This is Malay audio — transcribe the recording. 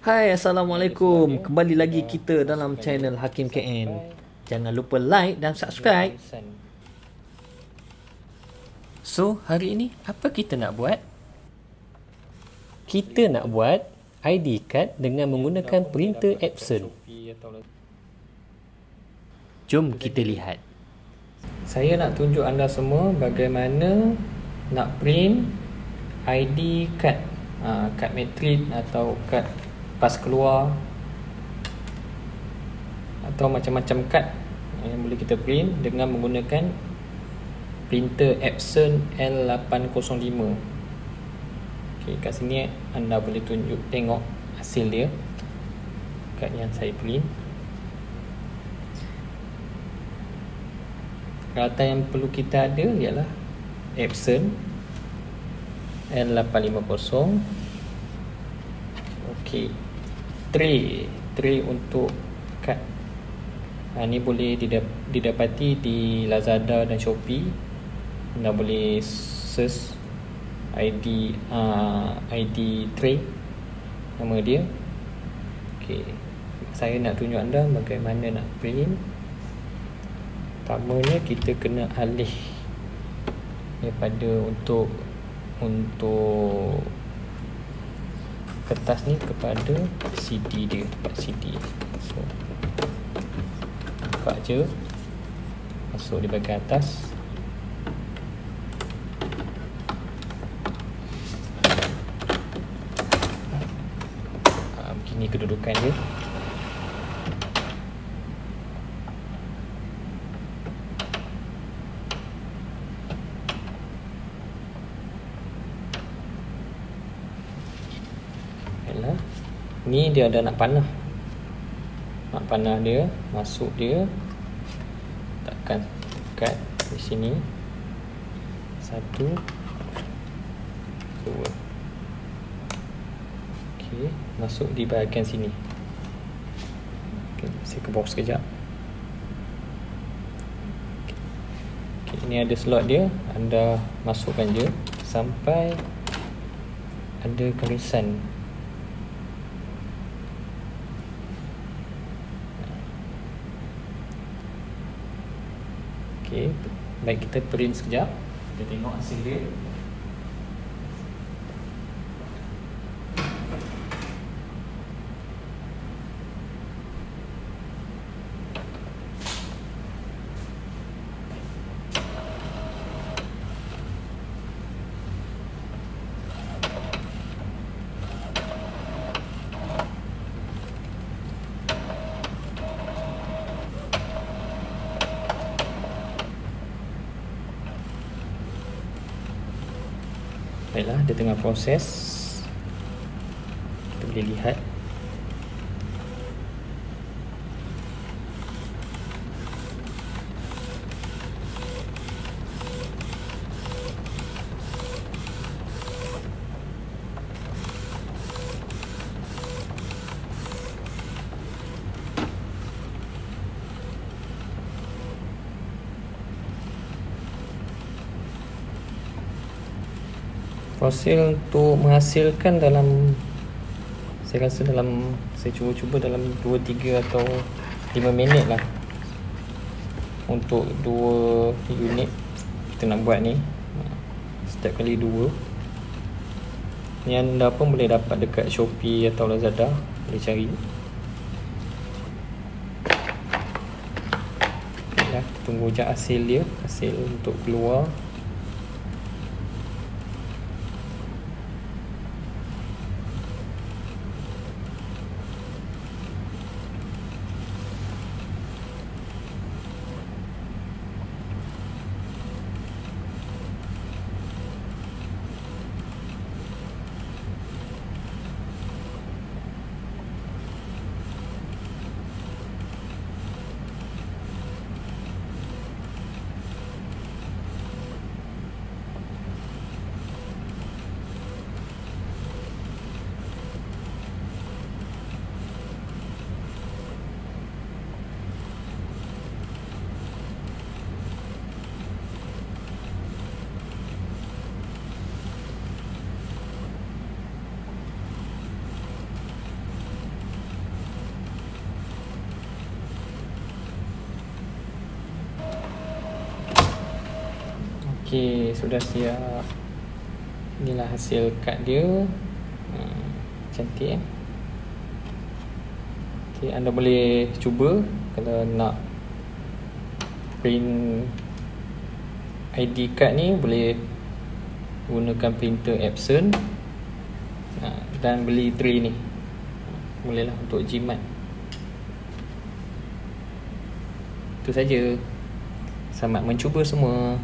Hai Assalamualaikum Kembali lagi kita dalam channel Hakim KN Jangan lupa like dan subscribe So, hari ini apa kita nak buat? Kita nak buat ID card dengan menggunakan printer Epson. Jom kita lihat. Saya nak tunjuk anda semua bagaimana nak print ID card. Ha, kad matrik atau kad pas keluar atau macam-macam kad yang boleh kita print dengan menggunakan printer Epson L805 ok kat sini anda boleh tunjuk tengok hasil dia. Kad yang saya print. Peralatan yang perlu kita ada ialah Epson L850 ok tray tray untuk kad. Ha, ni boleh didapati di Lazada dan Shopee. Anda boleh search ID uh, ID tray nama dia. Okey. Saya nak tunjuk anda bagaimana nak print. Pertamanya kita kena alih daripada untuk untuk kertas ni kepada CD dia CD so buka je. Masuk di bahagian atas. Ni kedudukan dia ni dia ada nak panah nak panah dia masuk dia takkan kat di sini satu dua Okey, masuk di bahagian sini. Okey, saya ke bawah sekejap. Ini ada slot dia. Anda masukkan je sampai ada garisan. Okey, baik kita print sekejap. Kita tengok hasil dia. Baiklah, dia tengah proses. Kita boleh lihat fosil untuk menghasilkan dalam saya rasa dalam saya cuba-cuba dalam 2 3 atau 5 minit lah. Untuk dua unit kita nak buat ni. Setiap kali dua. Ni anda pun boleh dapat dekat Shopee atau Lazada. Boleh cari. Ya, tunggu je hasil dia. Hasil untuk keluar Okey, sudah siap. Inilah hasil kad dia. Hmm, cantik eh. Okey, anda boleh cuba kalau nak print ID card ni boleh gunakan printer Epson dan beli tray ni. Bolehlah untuk jimat. Itu saja. Selamat mencuba semua.